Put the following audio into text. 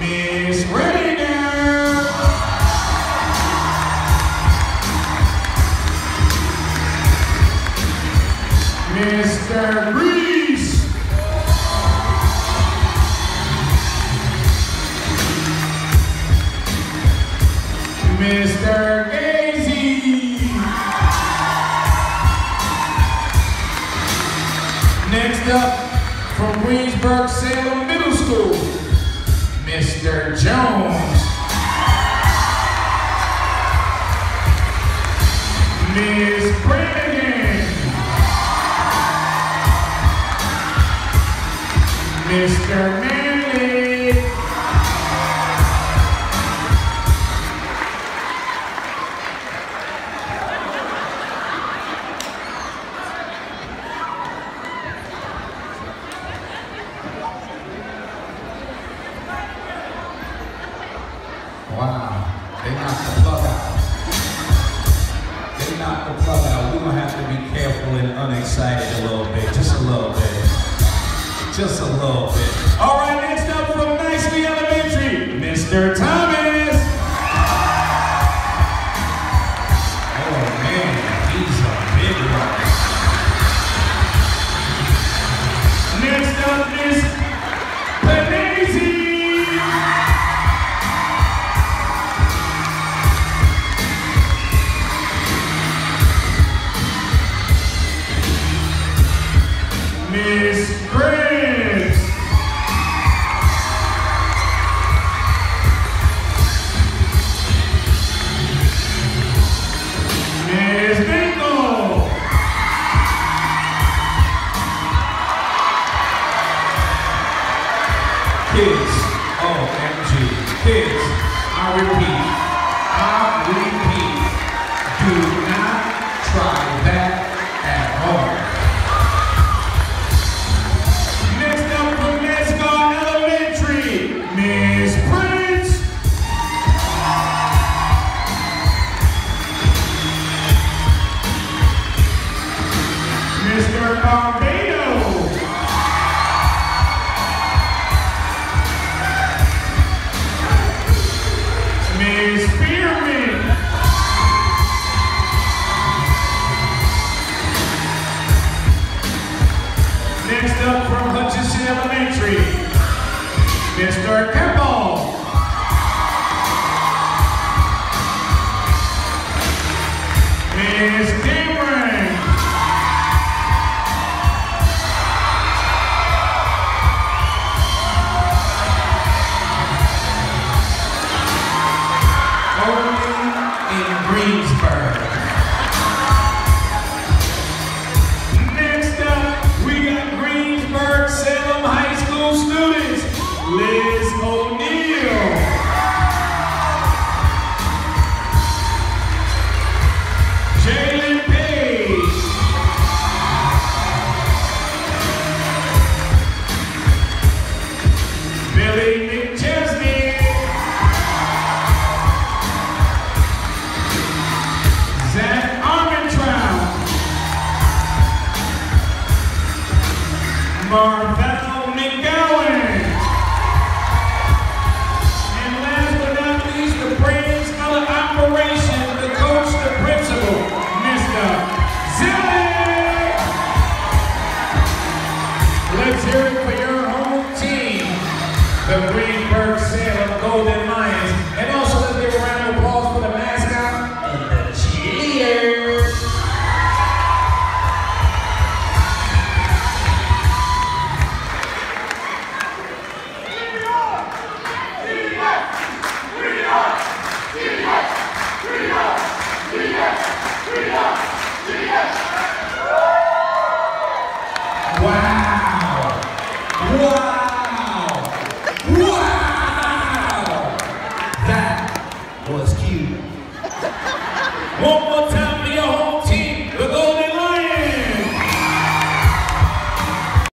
Miss Redinger. Mr. Reese. Mr. Gazy. Next up, from Greensburg Salem Middle School, Mr. Jones. Ms. Brannigan. Mr. Manley. Wow, they knocked the plug out. They knocked the plug out. We're gonna have to be careful and unexcited a little bit, just a little bit. Just a little bit. All right, I repeat, I repeat, do not try that at home. Next up from Elementary, Miss Prince. Mr. Barbado. In Greensburg. Marvell McGowan. And last but not least, the brains of the operation, the coach, the principal, Mr. Zilli. Let's hear it for your home team, the Greensburg was cute. One more time.